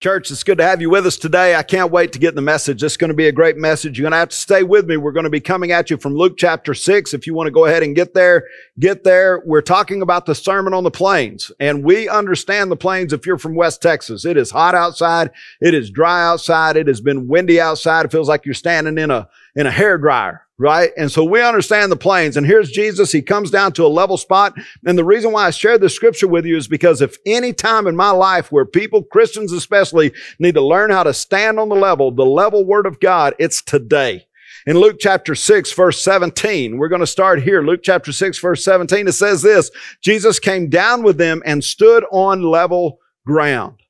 Church, it's good to have you with us today. I can't wait to get the message. It's going to be a great message. You're going to have to stay with me. We're going to be coming at you from Luke chapter six. If you want to go ahead and get there, get there. We're talking about the Sermon on the Plains and we understand the plains if you're from West Texas. It is hot outside. It is dry outside. It has been windy outside. It feels like you're standing in a, in a hair dryer right? And so we understand the plains. And here's Jesus. He comes down to a level spot. And the reason why I share this scripture with you is because if any time in my life where people, Christians especially, need to learn how to stand on the level, the level word of God, it's today. In Luke chapter 6, verse 17, we're going to start here. Luke chapter 6, verse 17, it says this, Jesus came down with them and stood on level ground,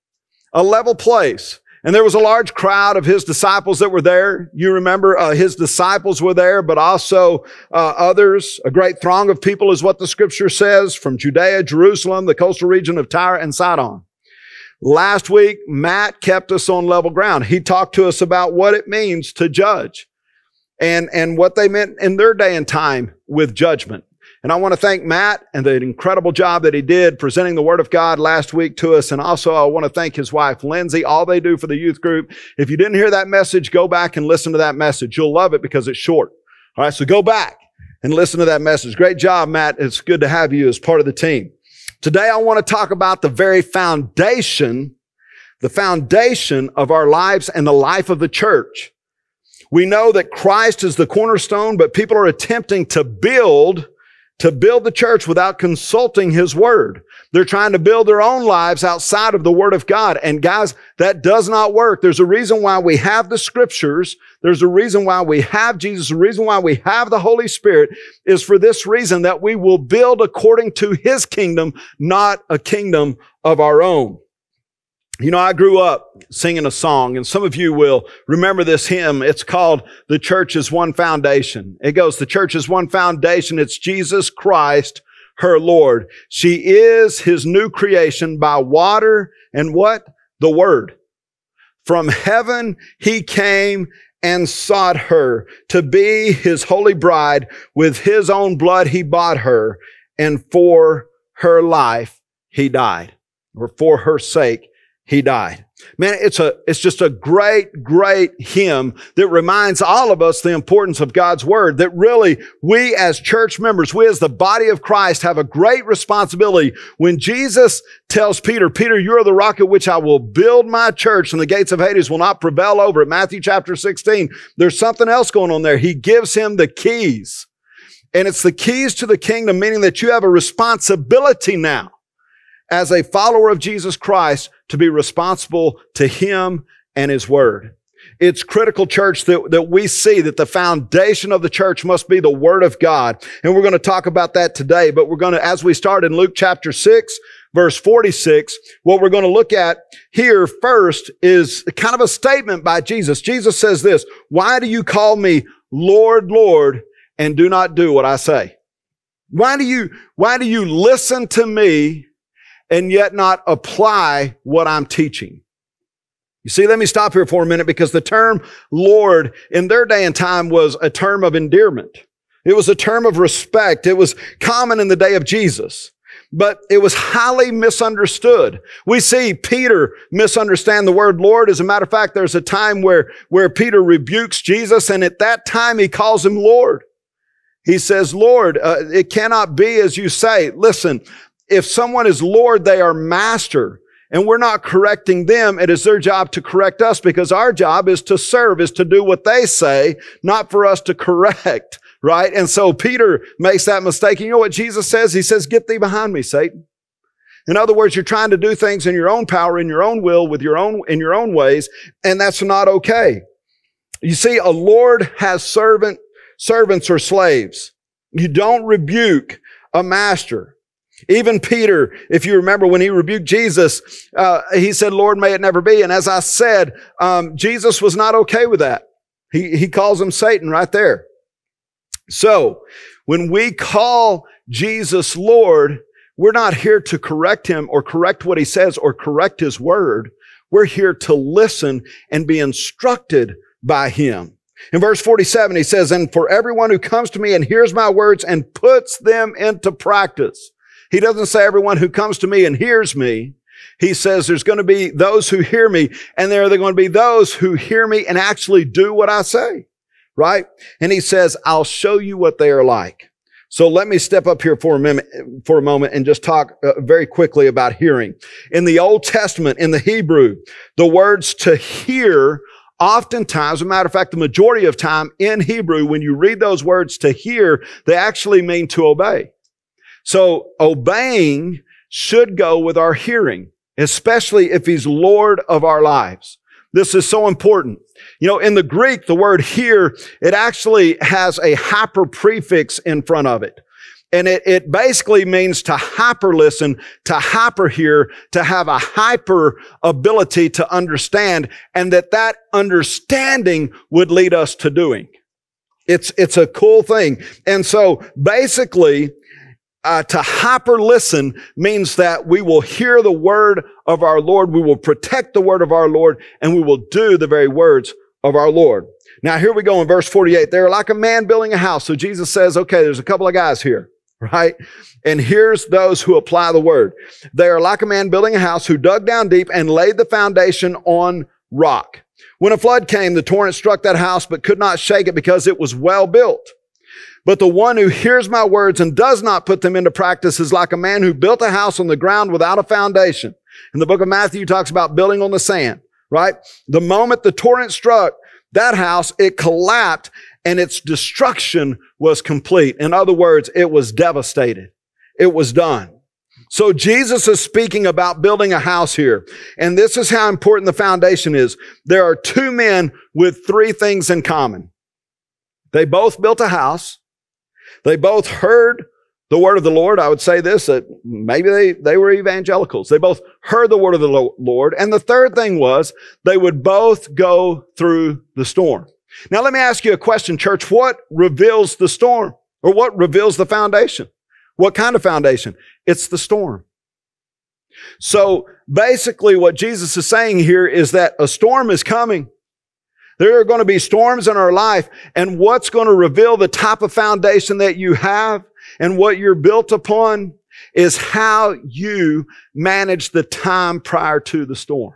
a level place. And there was a large crowd of his disciples that were there. You remember uh, his disciples were there, but also uh, others. A great throng of people is what the scripture says from Judea, Jerusalem, the coastal region of Tyre and Sidon. Last week, Matt kept us on level ground. He talked to us about what it means to judge and, and what they meant in their day and time with judgment. And I want to thank Matt and the incredible job that he did presenting the Word of God last week to us. And also I want to thank his wife, Lindsay, all they do for the youth group. If you didn't hear that message, go back and listen to that message. You'll love it because it's short. All right. So go back and listen to that message. Great job, Matt. It's good to have you as part of the team. Today I want to talk about the very foundation, the foundation of our lives and the life of the church. We know that Christ is the cornerstone, but people are attempting to build to build the church without consulting his word. They're trying to build their own lives outside of the word of God. And guys, that does not work. There's a reason why we have the scriptures. There's a reason why we have Jesus. The reason why we have the Holy Spirit is for this reason that we will build according to his kingdom, not a kingdom of our own. You know, I grew up singing a song and some of you will remember this hymn. It's called The Church is One Foundation. It goes, The Church is One Foundation. It's Jesus Christ, her Lord. She is his new creation by water and what? The Word. From heaven he came and sought her to be his holy bride. With his own blood he bought her and for her life he died. Or for her sake he died. Man, it's a, it's just a great, great hymn that reminds all of us the importance of God's word. That really, we as church members, we as the body of Christ have a great responsibility. When Jesus tells Peter, Peter, you're the rock at which I will build my church and the gates of Hades will not prevail over it. Matthew chapter 16. There's something else going on there. He gives him the keys. And it's the keys to the kingdom, meaning that you have a responsibility now as a follower of Jesus Christ to be responsible to Him and His Word. It's critical, church, that, that we see that the foundation of the church must be the Word of God. And we're going to talk about that today, but we're going to, as we start in Luke chapter 6, verse 46, what we're going to look at here first is kind of a statement by Jesus. Jesus says this, why do you call me Lord, Lord, and do not do what I say? Why do you, why do you listen to me and yet not apply what I'm teaching. You see, let me stop here for a minute because the term Lord in their day and time was a term of endearment. It was a term of respect. It was common in the day of Jesus, but it was highly misunderstood. We see Peter misunderstand the word Lord. As a matter of fact, there's a time where, where Peter rebukes Jesus and at that time he calls him Lord. He says, Lord, uh, it cannot be as you say. Listen, if someone is Lord, they are master. And we're not correcting them. It is their job to correct us because our job is to serve, is to do what they say, not for us to correct, right? And so Peter makes that mistake. You know what Jesus says? He says, get thee behind me, Satan. In other words, you're trying to do things in your own power, in your own will, with your own, in your own ways, and that's not okay. You see, a Lord has servant, servants or slaves. You don't rebuke a master. Even Peter, if you remember when he rebuked Jesus, uh, he said, Lord, may it never be. And as I said, um, Jesus was not okay with that. He, he calls him Satan right there. So when we call Jesus Lord, we're not here to correct him or correct what he says or correct his word. We're here to listen and be instructed by him. In verse 47, he says, And for everyone who comes to me and hears my words and puts them into practice, he doesn't say everyone who comes to me and hears me. He says there's going to be those who hear me and there are going to be those who hear me and actually do what I say. Right? And he says, I'll show you what they are like. So let me step up here for a minute, for a moment and just talk uh, very quickly about hearing. In the Old Testament, in the Hebrew, the words to hear oftentimes, a matter of fact, the majority of time in Hebrew, when you read those words to hear, they actually mean to obey. So obeying should go with our hearing, especially if he's Lord of our lives. This is so important. You know, in the Greek, the word hear, it actually has a hyper prefix in front of it. And it, it basically means to hyper listen, to hyper hear, to have a hyper ability to understand, and that that understanding would lead us to doing. It's, it's a cool thing. And so basically, uh, to hyper listen means that we will hear the word of our Lord, we will protect the word of our Lord, and we will do the very words of our Lord. Now here we go in verse 48. They're like a man building a house. So Jesus says, okay, there's a couple of guys here, right? And here's those who apply the word. They are like a man building a house who dug down deep and laid the foundation on rock. When a flood came, the torrent struck that house, but could not shake it because it was well built. But the one who hears my words and does not put them into practice is like a man who built a house on the ground without a foundation. In the book of Matthew, talks about building on the sand, right? The moment the torrent struck that house, it collapsed and its destruction was complete. In other words, it was devastated. It was done. So Jesus is speaking about building a house here. And this is how important the foundation is. There are two men with three things in common. They both built a house. They both heard the word of the Lord. I would say this, that maybe they, they were evangelicals. They both heard the word of the Lord. And the third thing was they would both go through the storm. Now let me ask you a question, church. What reveals the storm or what reveals the foundation? What kind of foundation? It's the storm. So basically what Jesus is saying here is that a storm is coming. There are going to be storms in our life and what's going to reveal the type of foundation that you have and what you're built upon is how you manage the time prior to the storm.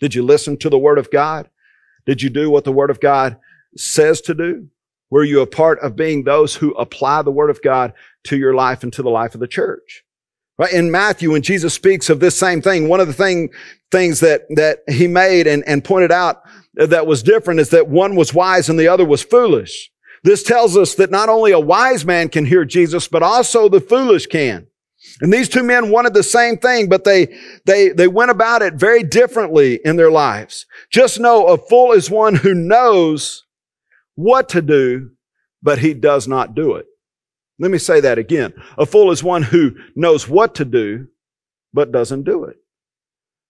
Did you listen to the word of God? Did you do what the word of God says to do? Were you a part of being those who apply the word of God to your life and to the life of the church? Right? In Matthew, when Jesus speaks of this same thing, one of the thing, things that, that he made and, and pointed out that was different is that one was wise and the other was foolish. This tells us that not only a wise man can hear Jesus, but also the foolish can. And these two men wanted the same thing, but they, they, they went about it very differently in their lives. Just know a fool is one who knows what to do, but he does not do it. Let me say that again. A fool is one who knows what to do, but doesn't do it.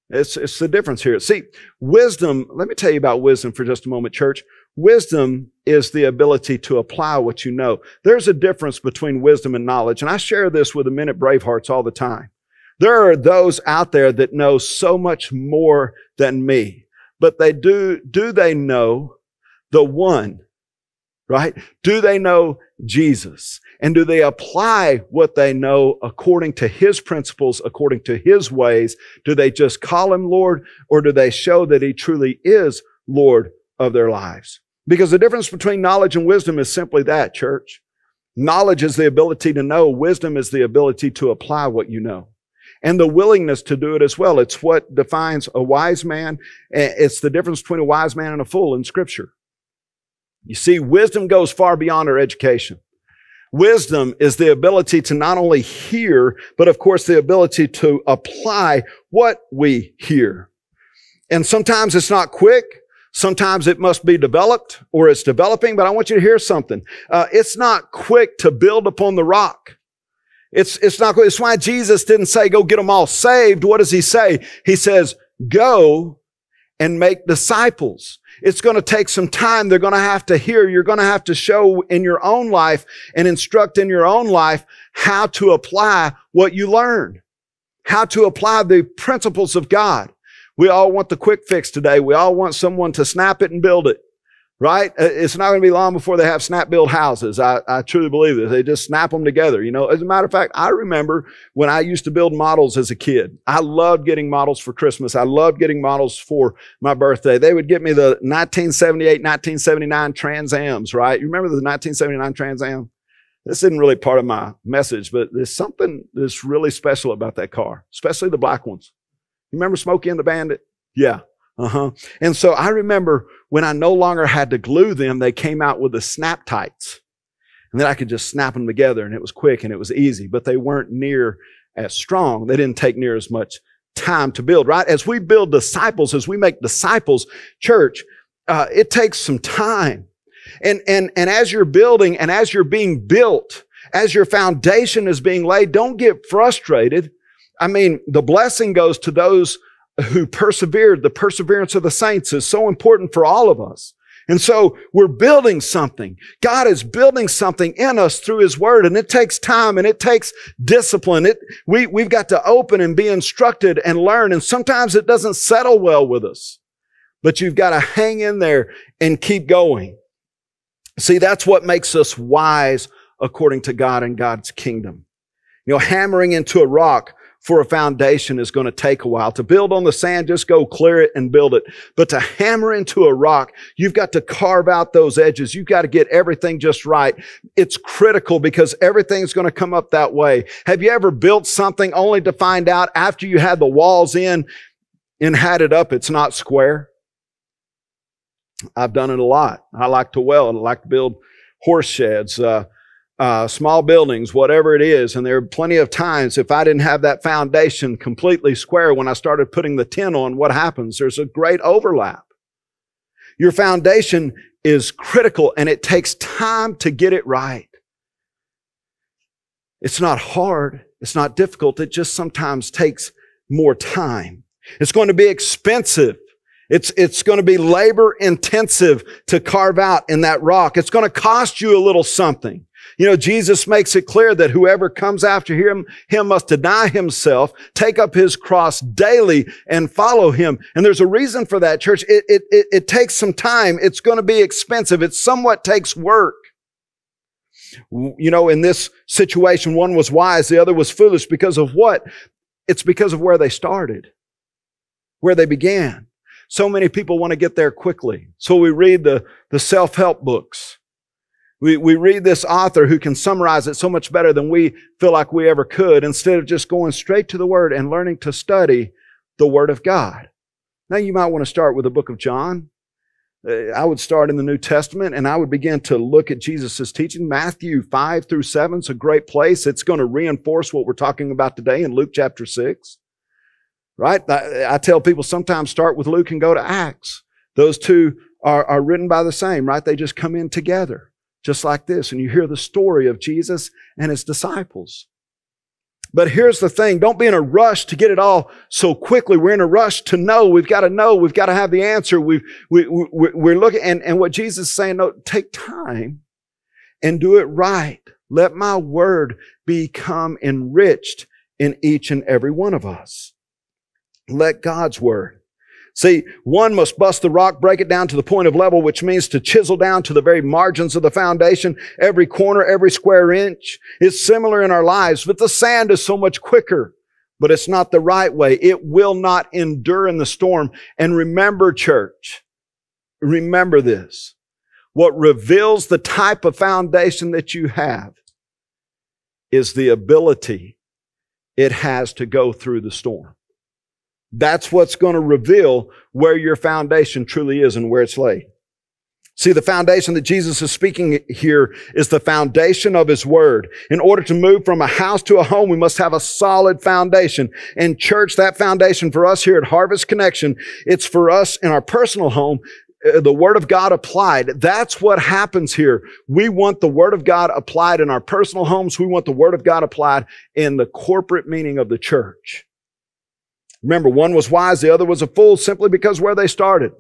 It's, it's the difference here. See, wisdom, let me tell you about wisdom for just a moment, church. Wisdom is the ability to apply what you know. There's a difference between wisdom and knowledge, and I share this with the men at Bravehearts all the time. There are those out there that know so much more than me, but they do, do they know the one, right? Do they know Jesus? And do they apply what they know according to his principles, according to his ways? Do they just call him Lord or do they show that he truly is Lord of their lives? Because the difference between knowledge and wisdom is simply that, church. Knowledge is the ability to know. Wisdom is the ability to apply what you know. And the willingness to do it as well. It's what defines a wise man. It's the difference between a wise man and a fool in scripture. You see, wisdom goes far beyond our education. Wisdom is the ability to not only hear, but of course the ability to apply what we hear. And sometimes it's not quick. Sometimes it must be developed or it's developing, but I want you to hear something. Uh, it's not quick to build upon the rock. It's, it's not quick. It's why Jesus didn't say, go get them all saved. What does he say? He says, go and make disciples. It's going to take some time. They're going to have to hear. You're going to have to show in your own life and instruct in your own life how to apply what you learn, how to apply the principles of God. We all want the quick fix today. We all want someone to snap it and build it. Right? Uh, it's not going to be long before they have snap built houses. I, I truly believe this. They just snap them together. You know, as a matter of fact, I remember when I used to build models as a kid. I loved getting models for Christmas. I loved getting models for my birthday. They would get me the 1978, 1979 Trans Ams, right? You remember the 1979 Trans Am? This isn't really part of my message, but there's something that's really special about that car, especially the black ones. You remember Smokey and the Bandit? Yeah. Uh huh. And so I remember when I no longer had to glue them, they came out with the snap tights. And then I could just snap them together and it was quick and it was easy, but they weren't near as strong. They didn't take near as much time to build, right? As we build disciples, as we make disciples, church, uh, it takes some time. And, and, and as you're building and as you're being built, as your foundation is being laid, don't get frustrated. I mean, the blessing goes to those who persevered. The perseverance of the saints is so important for all of us. And so we're building something. God is building something in us through His Word, and it takes time and it takes discipline. It, we, we've got to open and be instructed and learn, and sometimes it doesn't settle well with us. But you've got to hang in there and keep going. See, that's what makes us wise according to God and God's kingdom. You know, hammering into a rock for a foundation is going to take a while. To build on the sand, just go clear it and build it. But to hammer into a rock, you've got to carve out those edges. You've got to get everything just right. It's critical because everything's going to come up that way. Have you ever built something only to find out after you had the walls in and had it up, it's not square? I've done it a lot. I like to weld. I like to build horse sheds. Uh, uh, small buildings, whatever it is. And there are plenty of times if I didn't have that foundation completely square when I started putting the tin on, what happens? There's a great overlap. Your foundation is critical and it takes time to get it right. It's not hard. It's not difficult. It just sometimes takes more time. It's going to be expensive. It's, it's going to be labor intensive to carve out in that rock. It's going to cost you a little something. You know, Jesus makes it clear that whoever comes after him, him must deny himself, take up his cross daily and follow him. And there's a reason for that, church. It, it, it, it takes some time. It's going to be expensive. It somewhat takes work. You know, in this situation, one was wise, the other was foolish because of what? It's because of where they started, where they began. So many people want to get there quickly. So we read the, the self-help books. We, we read this author who can summarize it so much better than we feel like we ever could instead of just going straight to the Word and learning to study the Word of God. Now, you might want to start with the book of John. Uh, I would start in the New Testament and I would begin to look at Jesus' teaching. Matthew 5 through 7 is a great place. It's going to reinforce what we're talking about today in Luke chapter 6. Right? I, I tell people sometimes start with Luke and go to Acts. Those two are, are written by the same, right? They just come in together just like this. And you hear the story of Jesus and his disciples. But here's the thing. Don't be in a rush to get it all so quickly. We're in a rush to know. We've got to know. We've got to have the answer. We've, we, we, we're looking, and, and what Jesus is saying, no, take time and do it right. Let my word become enriched in each and every one of us. Let God's word See, one must bust the rock, break it down to the point of level, which means to chisel down to the very margins of the foundation, every corner, every square inch. It's similar in our lives, but the sand is so much quicker. But it's not the right way. It will not endure in the storm. And remember, church, remember this. What reveals the type of foundation that you have is the ability it has to go through the storm. That's what's going to reveal where your foundation truly is and where it's laid. See, the foundation that Jesus is speaking here is the foundation of His Word. In order to move from a house to a home, we must have a solid foundation. And church, that foundation for us here at Harvest Connexion, it's for us in our personal home, uh, the Word of God applied. That's what happens here. We want the Word of God applied in our personal homes. We want the Word of God applied in the corporate meaning of the church. Remember, one was wise, the other was a fool simply because where they started.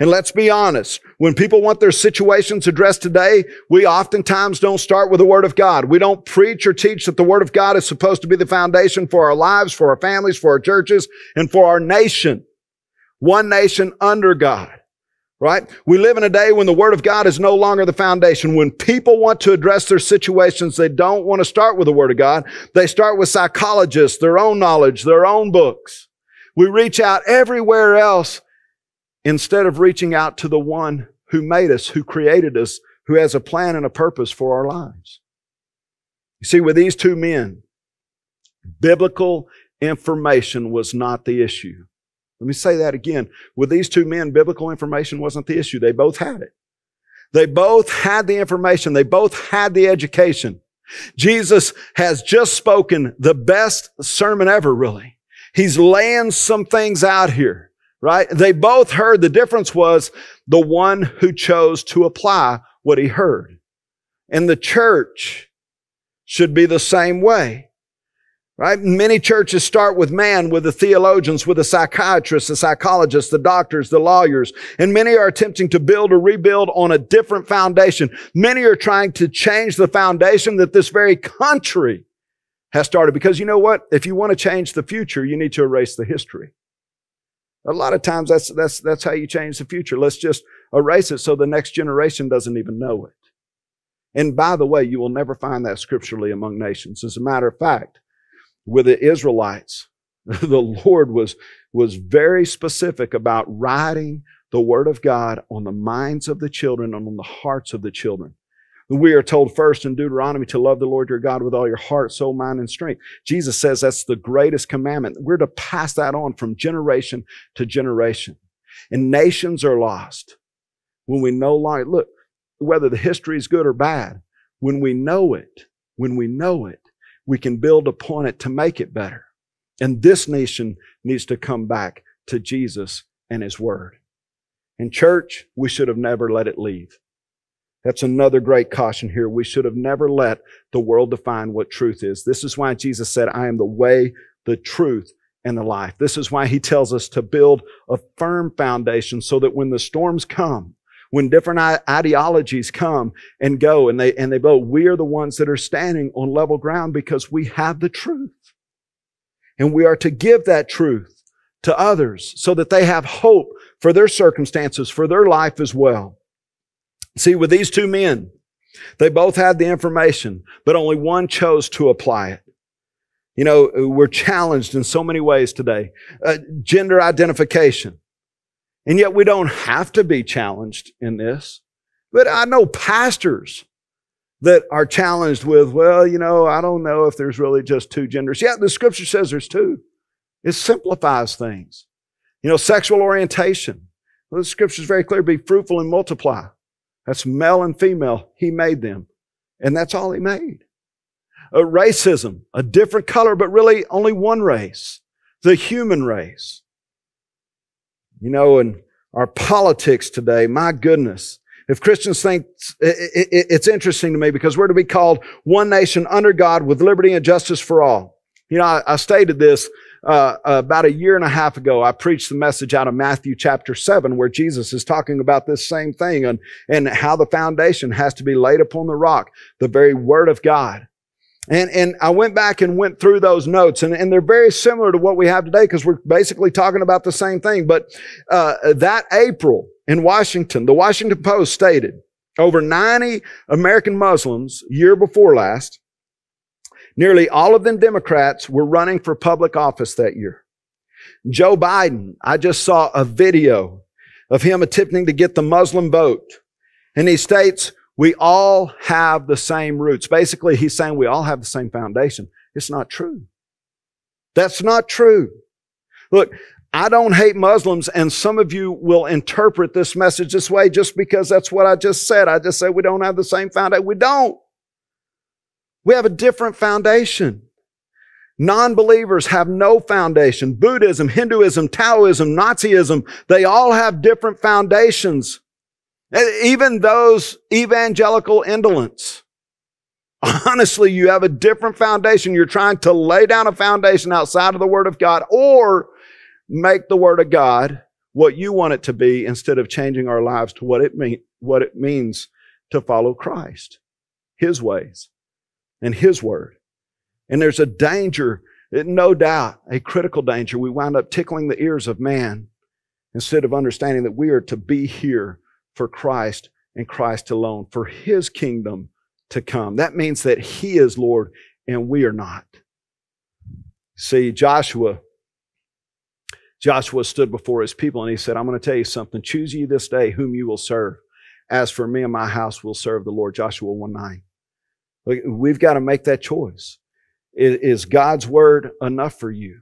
And let's be honest, when people want their situations addressed today, we oftentimes don't start with the Word of God. We don't preach or teach that the Word of God is supposed to be the foundation for our lives, for our families, for our churches, and for our nation. One nation under God. Right? We live in a day when the Word of God is no longer the foundation. When people want to address their situations, they don't want to start with the Word of God. They start with psychologists, their own knowledge, their own books. We reach out everywhere else instead of reaching out to the one who made us, who created us, who has a plan and a purpose for our lives. You see, with these two men, biblical information was not the issue. Let me say that again. With these two men, biblical information wasn't the issue. They both had it. They both had the information. They both had the education. Jesus has just spoken the best sermon ever, really. He's laying some things out here, right? They both heard. The difference was the one who chose to apply what he heard. And the church should be the same way. Right? Many churches start with man, with the theologians, with the psychiatrists, the psychologists, the doctors, the lawyers, and many are attempting to build or rebuild on a different foundation. Many are trying to change the foundation that this very country has started. Because you know what? If you want to change the future, you need to erase the history. A lot of times that's, that's, that's how you change the future. Let's just erase it so the next generation doesn't even know it. And by the way, you will never find that scripturally among nations. As a matter of fact, with the Israelites, the Lord was, was very specific about writing the Word of God on the minds of the children and on the hearts of the children. We are told first in Deuteronomy to love the Lord your God with all your heart, soul, mind, and strength. Jesus says that's the greatest commandment. We're to pass that on from generation to generation. And nations are lost when we no longer, look, whether the history is good or bad, when we know it, when we know it, we can build upon it to make it better. And this nation needs to come back to Jesus and His Word. In church, we should have never let it leave. That's another great caution here. We should have never let the world define what truth is. This is why Jesus said, I am the way, the truth, and the life. This is why he tells us to build a firm foundation so that when the storms come, when different ideologies come and go and they, and they go, we are the ones that are standing on level ground because we have the truth. And we are to give that truth to others so that they have hope for their circumstances, for their life as well. See, with these two men, they both had the information, but only one chose to apply it. You know, we're challenged in so many ways today. Uh, gender identification. And yet we don't have to be challenged in this. But I know pastors that are challenged with, well, you know, I don't know if there's really just two genders. Yeah, the scripture says there's two. It simplifies things. You know, sexual orientation. Well, the scripture is very clear be fruitful and multiply. That's male and female. He made them. And that's all he made. Uh, racism, a different color, but really only one race, the human race. You know, in our politics today, my goodness, if Christians think it's interesting to me because we're to be called one nation under God with liberty and justice for all. You know, I, stated this uh, about a year and a half ago. I preached the message out of Matthew chapter seven, where Jesus is talking about this same thing and and how the foundation has to be laid upon the rock, the very Word of God. And, and I went back and went through those notes, and, and they're very similar to what we have today because we're basically talking about the same thing. But uh, that April in Washington, the Washington Post stated over 90 American Muslims, year before last, nearly all of them Democrats, were running for public office that year. Joe Biden, I just saw a video of him attempting to get the Muslim vote. And he states, we all have the same roots. Basically, he's saying we all have the same foundation. It's not true. That's not true. Look, I don't hate Muslims, and some of you will interpret this message this way just because that's what I just said. I just said we don't have the same foundation. We don't. We have a different foundation. Non believers have no foundation. Buddhism, Hinduism, Taoism, Nazism, they all have different foundations. Even those evangelical indolents. Honestly, you have a different foundation. You're trying to lay down a foundation outside of the Word of God or make the Word of God what you want it to be instead of changing our lives to what it mean, what it means to follow Christ, His ways and His Word. And there's a danger, no doubt, a critical danger. We wind up tickling the ears of man instead of understanding that we are to be here for Christ and Christ alone, for His kingdom to come. That means that He is Lord and we are not. See, Joshua, Joshua stood before his people and he said, I'm going to tell you something. Choose ye this day whom you will serve. As for me and my house, we'll serve the Lord. Joshua 1 9. We've got to make that choice. Is God's word enough for you?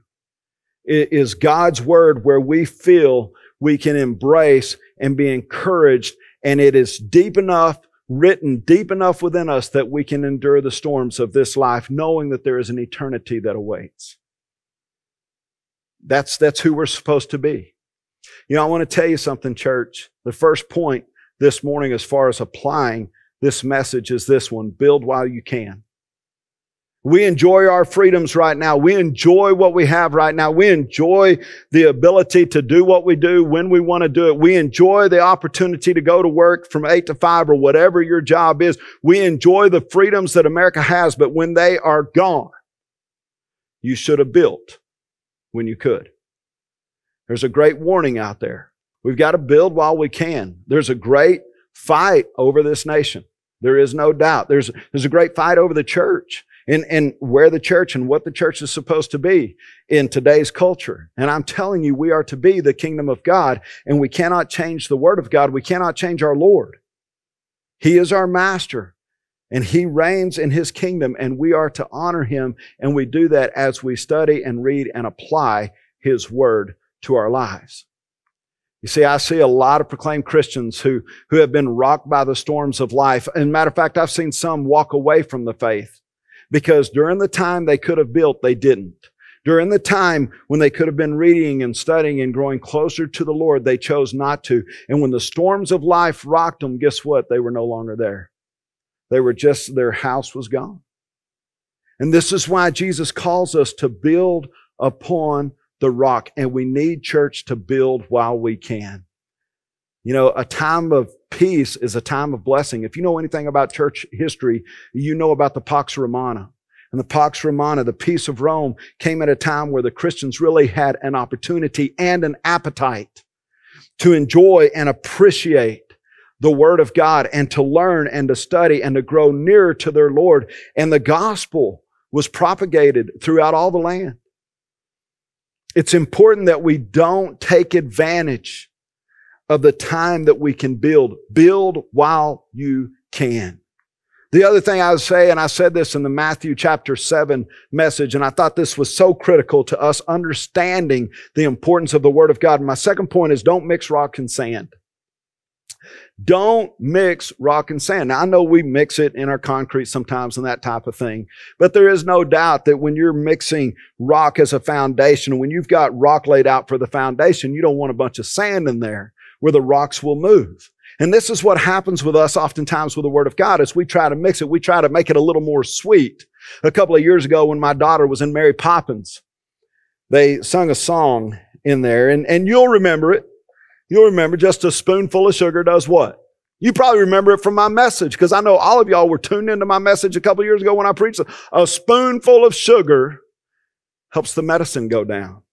Is God's word where we feel we can embrace and be encouraged and it is deep enough, written deep enough within us that we can endure the storms of this life, knowing that there is an eternity that awaits. That's, that's who we're supposed to be. You know, I want to tell you something, church. The first point this morning, as far as applying this message, is this one build while you can. We enjoy our freedoms right now. We enjoy what we have right now. We enjoy the ability to do what we do when we want to do it. We enjoy the opportunity to go to work from eight to five or whatever your job is. We enjoy the freedoms that America has, but when they are gone, you should have built when you could. There's a great warning out there. We've got to build while we can. There's a great fight over this nation. There is no doubt. There's, there's a great fight over the church and, and where the church and what the church is supposed to be in today's culture. And I'm telling you, we are to be the kingdom of God, and we cannot change the word of God. We cannot change our Lord. He is our master, and he reigns in his kingdom, and we are to honor him, and we do that as we study and read and apply his word to our lives. You see, I see a lot of proclaimed Christians who, who have been rocked by the storms of life. And matter of fact, I've seen some walk away from the faith because during the time they could have built, they didn't. During the time when they could have been reading and studying and growing closer to the Lord, they chose not to. And when the storms of life rocked them, guess what? They were no longer there. They were just, their house was gone. And this is why Jesus calls us to build upon the rock. And we need church to build while we can. You know, a time of peace is a time of blessing. If you know anything about church history, you know about the Pax Romana. And the Pax Romana, the peace of Rome, came at a time where the Christians really had an opportunity and an appetite to enjoy and appreciate the Word of God and to learn and to study and to grow nearer to their Lord. And the gospel was propagated throughout all the land. It's important that we don't take advantage of the time that we can build. Build while you can. The other thing I would say, and I said this in the Matthew chapter 7 message, and I thought this was so critical to us understanding the importance of the Word of God. My second point is don't mix rock and sand. Don't mix rock and sand. Now, I know we mix it in our concrete sometimes and that type of thing, but there is no doubt that when you're mixing rock as a foundation, when you've got rock laid out for the foundation, you don't want a bunch of sand in there where the rocks will move. And this is what happens with us oftentimes with the Word of God is we try to mix it. We try to make it a little more sweet. A couple of years ago when my daughter was in Mary Poppins, they sung a song in there and, and you'll remember it. You'll remember just a spoonful of sugar does what? You probably remember it from my message because I know all of y'all were tuned into my message a couple years ago when I preached. A spoonful of sugar helps the medicine go down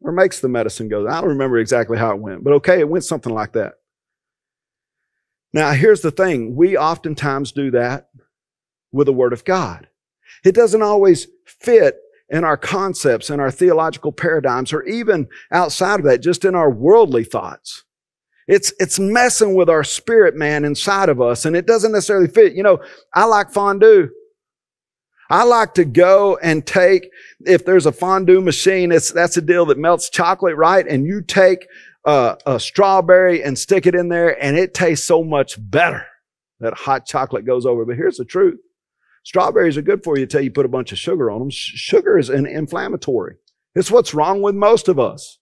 or makes the medicine go. Down. I don't remember exactly how it went, but okay, it went something like that. Now, here's the thing. We oftentimes do that with the Word of God. It doesn't always fit in our concepts and our theological paradigms, or even outside of that, just in our worldly thoughts. It's, it's messing with our spirit man inside of us, and it doesn't necessarily fit. You know, I like fondue. I like to go and take, if there's a fondue machine, it's, that's a deal that melts chocolate, right? And you take a, a strawberry and stick it in there and it tastes so much better. That hot chocolate goes over. But here's the truth. Strawberries are good for you until you put a bunch of sugar on them. Sugar is an inflammatory. It's what's wrong with most of us.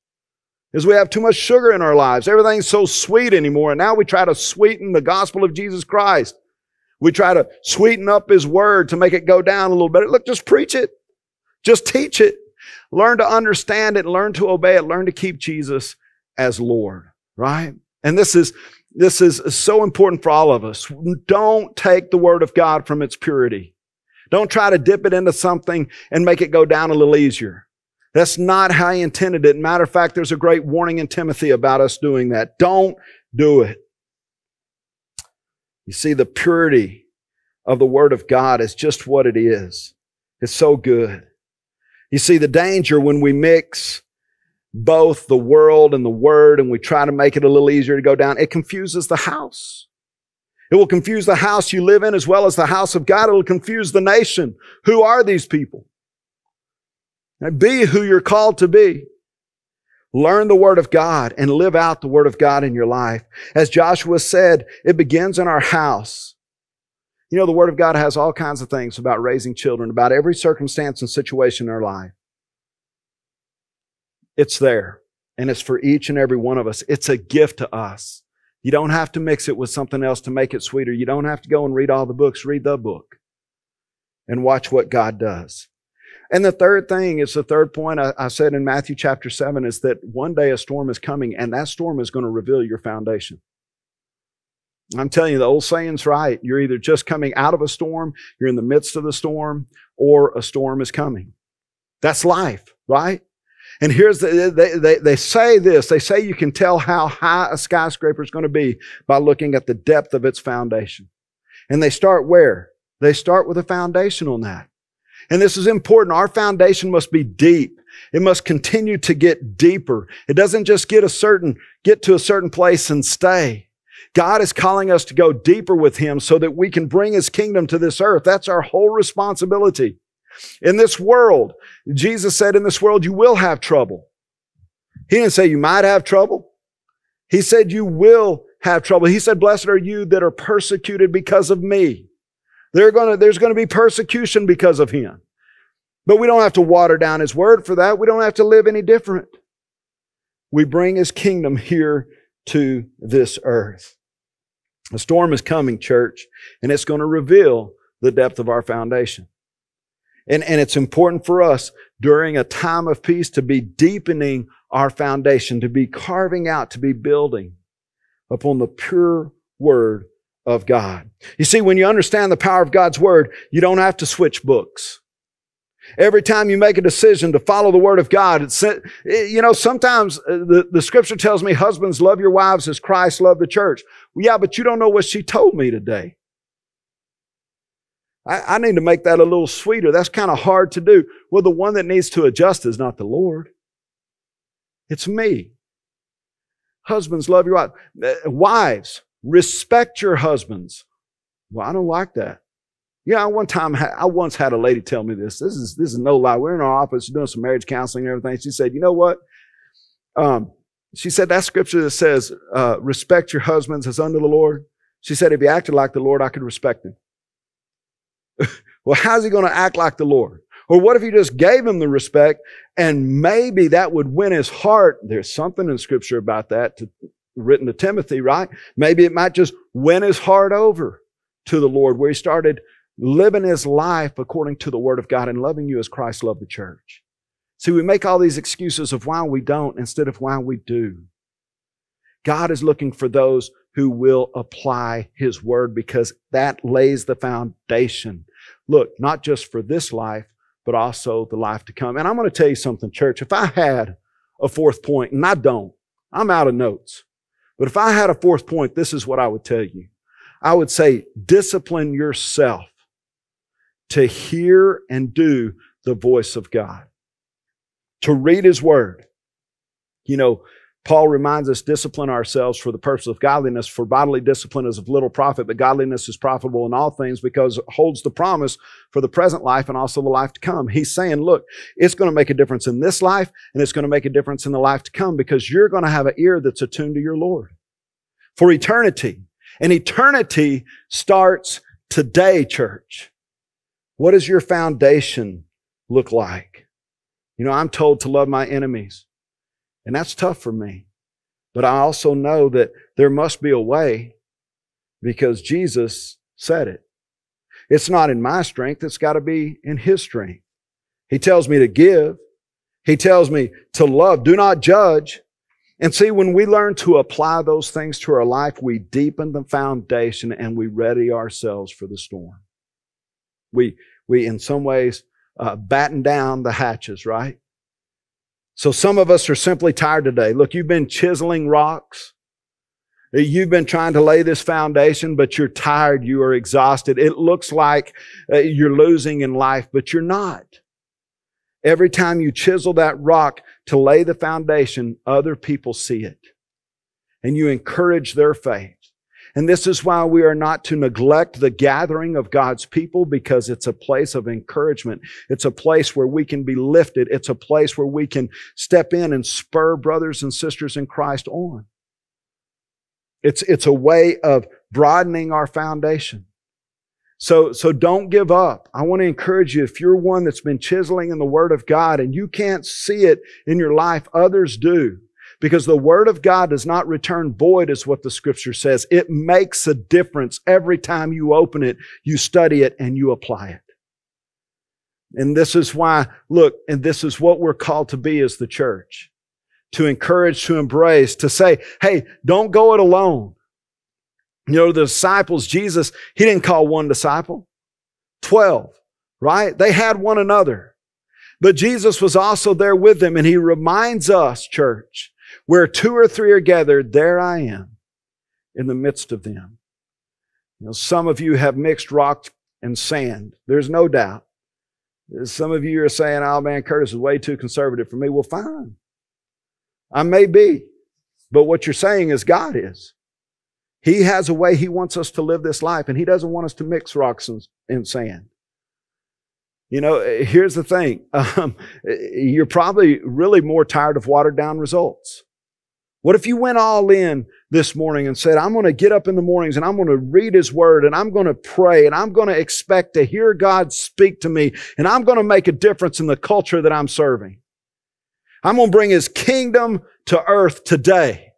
Is we have too much sugar in our lives. Everything's so sweet anymore. And now we try to sweeten the gospel of Jesus Christ. We try to sweeten up His Word to make it go down a little better. Look, just preach it. Just teach it. Learn to understand it. Learn to obey it. Learn to keep Jesus as Lord, right? And this is, this is so important for all of us. Don't take the Word of God from its purity. Don't try to dip it into something and make it go down a little easier. That's not how he intended it. Matter of fact, there's a great warning in Timothy about us doing that. Don't do it. You see, the purity of the Word of God is just what it is. It's so good. You see, the danger when we mix both the world and the Word and we try to make it a little easier to go down, it confuses the house. It will confuse the house you live in as well as the house of God. It will confuse the nation. Who are these people? Be who you're called to be. Learn the Word of God and live out the Word of God in your life. As Joshua said, it begins in our house. You know, the Word of God has all kinds of things about raising children, about every circumstance and situation in our life. It's there, and it's for each and every one of us. It's a gift to us. You don't have to mix it with something else to make it sweeter. You don't have to go and read all the books. Read the book and watch what God does. And the third thing is the third point I, I, said in Matthew chapter 7 is that one day a storm is coming and that storm is going to reveal your foundation. I'm telling you, the old saying's right. You're either just coming out of a storm, you're in the midst of the storm, or a storm is coming. That's life, right? And here's the, they, they, they say this. They say you can tell how high a skyscraper is going to be by looking at the depth of its foundation. And they start where? They start with a foundation on that. And this is important. Our foundation must be deep. It must continue to get deeper. It doesn't just get a certain, get to a certain place and stay. God is calling us to go deeper with Him so that we can bring His kingdom to this earth. That's our whole responsibility. In this world, Jesus said, in this world, you will have trouble. He didn't say you might have trouble. He said you will have trouble. He said, blessed are you that are persecuted because of me. Gonna, there's going to be persecution because of him. But we don't have to water down his word for that. We don't have to live any different. We bring his kingdom here to this earth. A storm is coming, church, and it's going to reveal the depth of our foundation. And, and it's important for us during a time of peace to be deepening our foundation, to be carving out, to be building upon the pure word of God. You see, when you understand the power of God's word, you don't have to switch books. Every time you make a decision to follow the word of God, it's, you know, sometimes uh, the, the scripture tells me husbands love your wives as Christ loved the church. Well, yeah, but you don't know what she told me today. I, I need to make that a little sweeter. That's kind of hard to do. Well, the one that needs to adjust is not the Lord. It's me. Husbands, love your wives. Uh, wives, Respect your husbands. Well, I don't like that. Yeah, one time I once had a lady tell me this. This is this is no lie. We're in our office doing some marriage counseling and everything. She said, "You know what?" Um, she said that scripture that says, uh, "Respect your husbands as unto the Lord." She said, "If he acted like the Lord, I could respect him." well, how's he going to act like the Lord? Or what if you just gave him the respect and maybe that would win his heart? There's something in scripture about that to written to Timothy, right? Maybe it might just win his heart over to the Lord where he started living his life according to the Word of God and loving you as Christ loved the church. See, we make all these excuses of why we don't instead of why we do. God is looking for those who will apply His Word because that lays the foundation. Look, not just for this life, but also the life to come. And I'm going to tell you something, church. If I had a fourth point, and I don't, I'm out of notes. But if I had a fourth point, this is what I would tell you. I would say discipline yourself to hear and do the voice of God, to read His Word. You know, Paul reminds us discipline ourselves for the purpose of godliness, for bodily discipline is of little profit, but godliness is profitable in all things because it holds the promise for the present life and also the life to come. He's saying, look, it's going to make a difference in this life and it's going to make a difference in the life to come because you're going to have an ear that's attuned to your Lord for eternity. And eternity starts today, church. What does your foundation look like? You know, I'm told to love my enemies. And that's tough for me. But I also know that there must be a way because Jesus said it. It's not in my strength, it's got to be in His strength. He tells me to give, He tells me to love. Do not judge. And see, when we learn to apply those things to our life, we deepen the foundation and we ready ourselves for the storm. We, we in some ways, uh, batten down the hatches, right? So some of us are simply tired today. Look, you've been chiseling rocks. You've been trying to lay this foundation, but you're tired. You are exhausted. It looks like uh, you're losing in life, but you're not. Every time you chisel that rock to lay the foundation, other people see it. And you encourage their faith. And this is why we are not to neglect the gathering of God's people because it's a place of encouragement. It's a place where we can be lifted. It's a place where we can step in and spur brothers and sisters in Christ on. It's, it's a way of broadening our foundation. So, so don't give up. I want to encourage you. If you're one that's been chiseling in the Word of God and you can't see it in your life, others do. Because the Word of God does not return void, is what the Scripture says. It makes a difference every time you open it, you study it, and you apply it. And this is why, look, and this is what we're called to be as the church. To encourage, to embrace, to say, hey, don't go it alone. You know, the disciples, Jesus, he didn't call one disciple, 12, right? They had one another. But Jesus was also there with them, and he reminds us, church, where two or three are gathered, there I am in the midst of them. You know, some of you have mixed rock and sand. There's no doubt. Some of you are saying, oh man, Curtis is way too conservative for me. Well, fine. I may be. But what you're saying is God is. He has a way He wants us to live this life, and He doesn't want us to mix rocks and, and sand. You know, here's the thing. Um, you're probably really more tired of watered down results. What if you went all in this morning and said, I'm going to get up in the mornings and I'm going to read His Word and I'm going to pray and I'm going to expect to hear God speak to me and I'm going to make a difference in the culture that I'm serving. I'm going to bring His kingdom to earth today.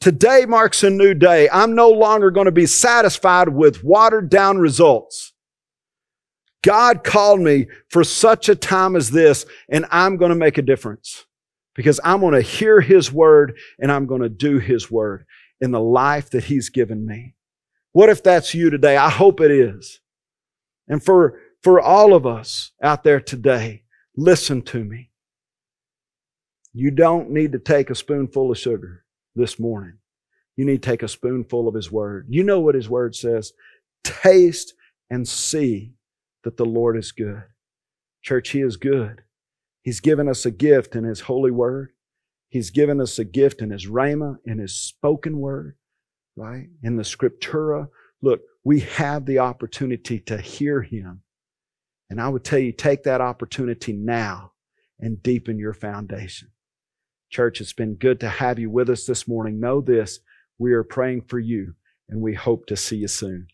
Today marks a new day. I'm no longer going to be satisfied with watered down results. God called me for such a time as this and I'm going to make a difference because I'm going to hear His word and I'm going to do His word in the life that He's given me. What if that's you today? I hope it is. And for, for all of us out there today, listen to me. You don't need to take a spoonful of sugar this morning. You need to take a spoonful of His Word. You know what His Word says. Taste and see that the Lord is good. Church, He is good. He's given us a gift in His holy word. He's given us a gift in His rhema, in His spoken word, right? In the scriptura. Look, we have the opportunity to hear Him. And I would tell you, take that opportunity now and deepen your foundation. Church, it's been good to have you with us this morning. Know this, we are praying for you, and we hope to see you soon.